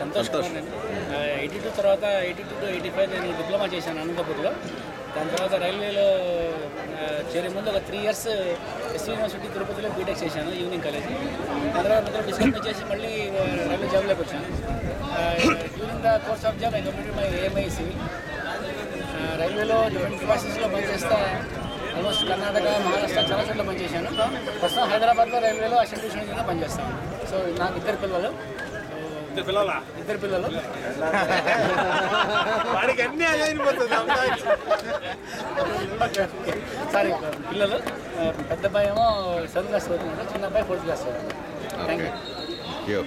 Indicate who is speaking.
Speaker 1: Santosh. Eighty two తర్వాత eighty two to eighty five నేను diploma చేశాను అనంతపూర్లో. దాని తర్వాత రైల్వేలో చేరే ముందు ఒక త్రీ ఇయర్స్ ఎస్ యూనివర్సిటీ తిరుపతిలో బీటెక్ చేశాను ఈవినింగ్ కాలేజ్. దాని తర్వాత మధ్యలో డిస్కంటిన్యూ చేసి మళ్ళీ రైల్వే జాబ్లోకి వచ్చాను. During the course of job I completed my AMIC రైల్వేలో డిఫరెంట్ కెపాసిటీస్లో పనిచేస్తా ఆల్మోస్ట్ కర్ణాటక మహారాష్ట్ర చాలా చోట్ల పనిచేశాను. ప్రస్తుతం హైదరాబాద్లో రైల్వేలో డివిజన్ కింద పనిచేస్తాను. సో నాకు ఇద్దరు పిల్లలు.
Speaker 2: పిల్లలా?
Speaker 1: ఇద్దరు పిల్లలు.
Speaker 2: వాడికి అన్ని అదే అయిపోతుంది
Speaker 1: సారీ పిల్లలు పెద్ద అబ్బాయి ఏమో సెవెంత్ క్లాస్ చదువుతున్నాడు చిన్న అబ్బాయి ఫోర్త్ క్లాస్ థ్యాంక్
Speaker 3: యో